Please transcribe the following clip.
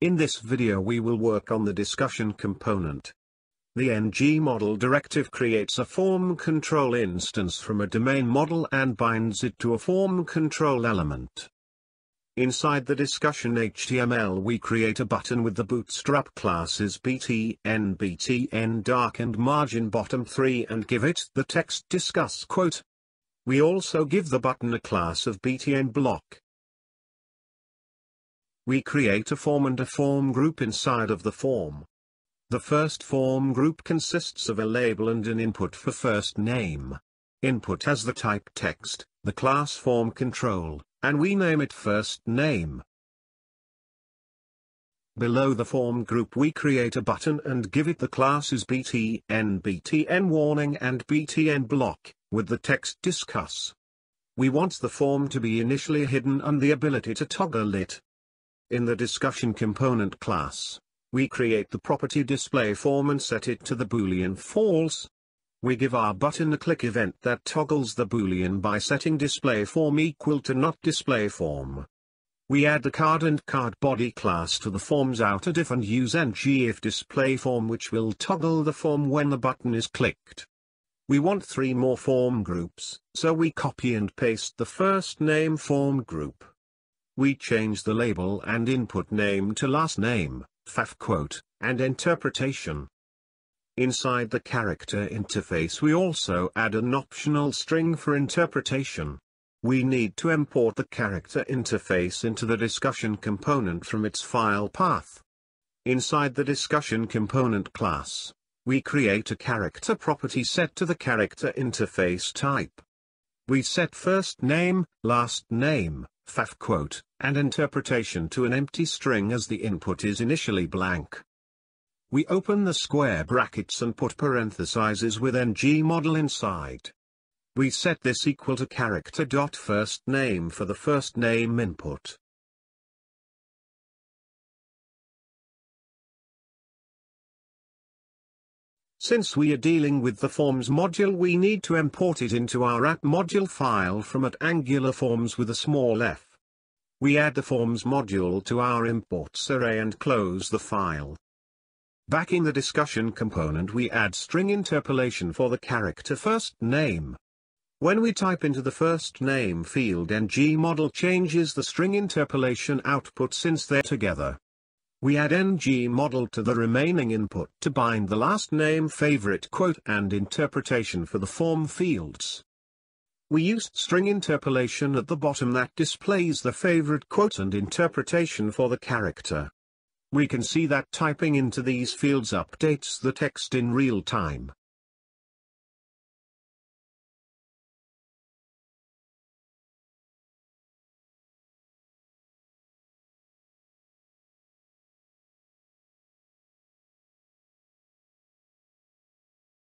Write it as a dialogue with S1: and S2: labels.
S1: In this video we will work on the discussion component. The ng model directive creates a form control instance from a domain model and binds it to a form control element. Inside the discussion HTML we create a button with the bootstrap classes btn btn dark and margin bottom 3 and give it the text discuss quote. We also give the button a class of btn block. We create a form and a form group inside of the form. The first form group consists of a label and an input for first name. Input has the type text, the class form control, and we name it first name. Below the form group we create a button and give it the classes btn btn warning and btn block, with the text discuss. We want the form to be initially hidden and the ability to toggle it. In the discussion component class, we create the property display form and set it to the boolean false. We give our button a click event that toggles the boolean by setting display form equal to not display form. We add the card and card body class to the form's outer div and use ng if display form which will toggle the form when the button is clicked. We want three more form groups, so we copy and paste the first name form group. We change the label and input name to last name, fav quote, and interpretation. Inside the character interface we also add an optional string for interpretation. We need to import the character interface into the discussion component from its file path. Inside the discussion component class, we create a character property set to the character interface type. We set first name, last name, fav quote, and interpretation to an empty string as the input is initially blank. We open the square brackets and put parentheses with ng model inside. We set this equal to character dot first name for the first name input. Since we are dealing with the forms module we need to import it into our app module file from at Angular Forms with a small f. We add the forms module to our imports array and close the file. Back in the discussion component we add string interpolation for the character first name. When we type into the first name field ng model changes the string interpolation output since they're together. We add ng model to the remaining input to bind the last name favorite quote and interpretation for the form fields. We used string interpolation at the bottom that displays the favorite quote and interpretation for the character. We can see that typing into these fields updates the text in real time.